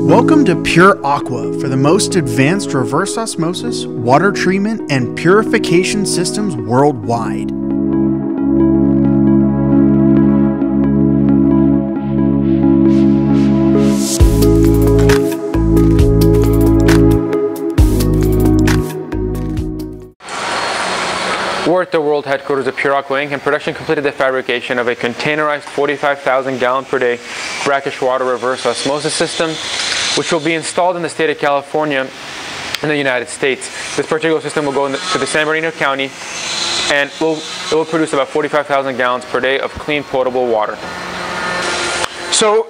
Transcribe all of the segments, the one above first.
Welcome to Pure Aqua for the most advanced reverse osmosis, water treatment, and purification systems worldwide. We're at the world headquarters of Pure Aqua Inc. and production completed the fabrication of a containerized 45,000 gallon per day brackish water reverse osmosis system, which will be installed in the state of California in the United States. This particular system will go the, to the San Bernardino County and will, it will produce about 45,000 gallons per day of clean potable water. So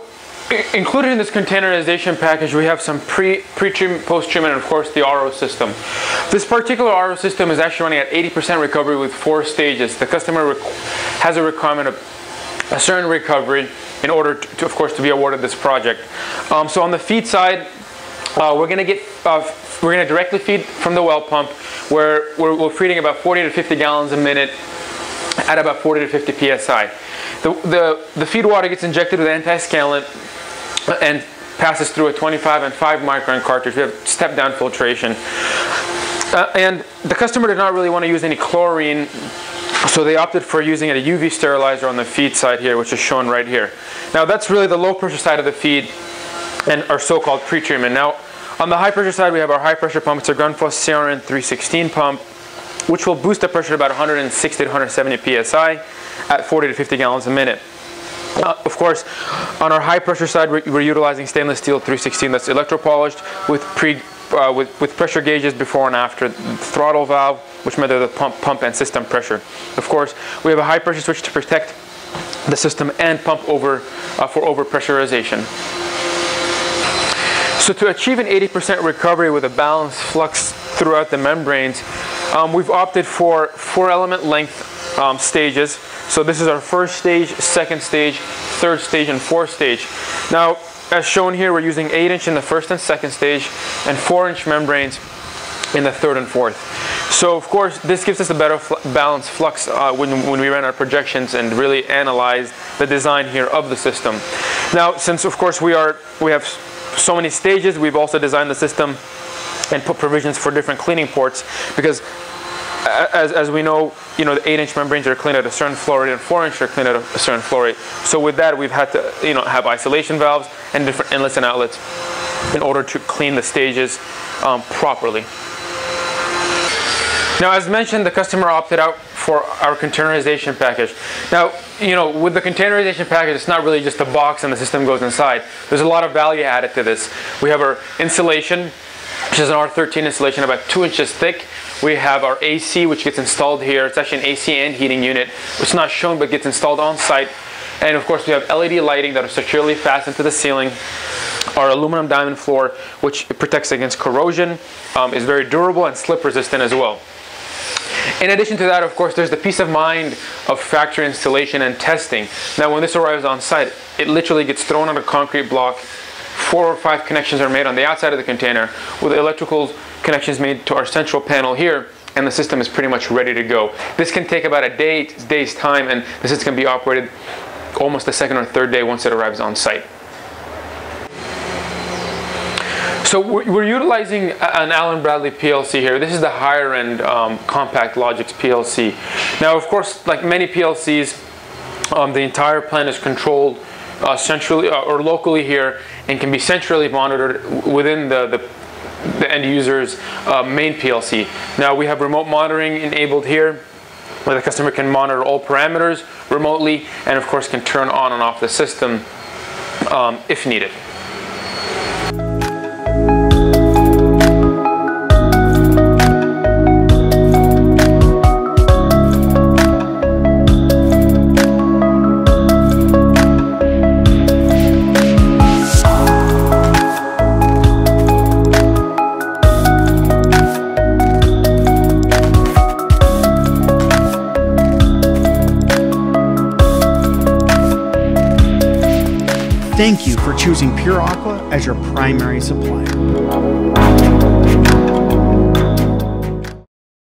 Included in this containerization package, we have some pre, pre-treatment, post-treatment, and of course the RO system. This particular RO system is actually running at 80% recovery with four stages. The customer has a requirement of a certain recovery in order to, of course, to be awarded this project. Um, so on the feed side, uh, we're going to get uh, we're going to directly feed from the well pump, where we're, we're feeding about 40 to 50 gallons a minute at about 40 to 50 psi. The, the, the feed water gets injected with anti-scalant and passes through a 25 and 5 micron cartridge. We have step down filtration. Uh, and the customer did not really want to use any chlorine, so they opted for using a UV sterilizer on the feed side here, which is shown right here. Now that's really the low pressure side of the feed and our so-called pre-treatment. Now on the high pressure side, we have our high pressure pump. It's a Grundfos CRN 316 pump, which will boost the pressure to about 160 to 170 psi at 40 to 50 gallons a minute. Uh, of course, on our high pressure side, we're, we're, utilizing stainless steel 316 that's electropolished with pre uh, with, with pressure gauges before and after the throttle valve, which measure the pump, pump and system pressure. Of course, we have a high pressure switch to protect the system and pump over uh, for overpressurization. So to achieve an 80% recovery with a balanced flux throughout the membranes, um, we've opted for four element length um, stages so this is our first stage, second stage, third stage, and fourth stage. Now, as shown here, we're using 8 inch in the first and second stage, and 4 inch membranes in the third and fourth. So of course, this gives us a better fl balanced flux uh, when, when we ran our projections and really analyzed the design here of the system. Now, since of course we are we have so many stages, we've also designed the system and put provisions for different cleaning ports because as, as we know, you know, the 8-inch membranes are cleaned at a certain flow rate and 4-inch are cleaned at a certain flow rate. So with that, we've had to, you know, have isolation valves and different inlets and outlets in order to clean the stages um, properly. Now, as mentioned, the customer opted out for our containerization package. Now, you know, with the containerization package, it's not really just a box and the system goes inside. There's a lot of value added to this. We have our insulation, which is an R13 insulation about two inches thick. We have our AC, which gets installed here. It's actually an AC and heating unit, It's not shown but gets installed on site. And of course, we have LED lighting that are securely fastened to the ceiling. Our aluminum diamond floor, which protects against corrosion, um, is very durable and slip resistant as well. In addition to that, of course, there's the peace of mind of factory installation and testing. Now, when this arrives on site, it literally gets thrown on a concrete block. Four or five connections are made on the outside of the container with electrical connections made to our central panel here and the system is pretty much ready to go. This can take about a day, day's time and the system can be operated almost the second or third day once it arrives on site. So we're, utilizing an Allen Bradley PLC here. This is the higher end um, CompactLogix PLC. Now, of course, like many PLCs, um, the entire plant is controlled uh, centrally uh, or locally here and can be centrally monitored within the, the the end user's uh, main PLC. Now we have remote monitoring enabled here where the customer can monitor all parameters remotely and of course can turn on and off the system um, if needed. Thank you for choosing Pure Aqua as your primary supplier.